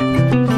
Bye.